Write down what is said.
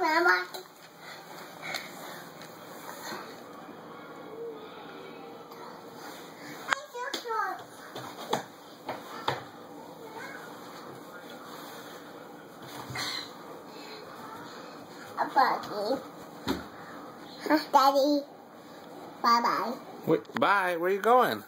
Mama. Buggy. Daddy, bye-bye. Wait, bye. Where are you going?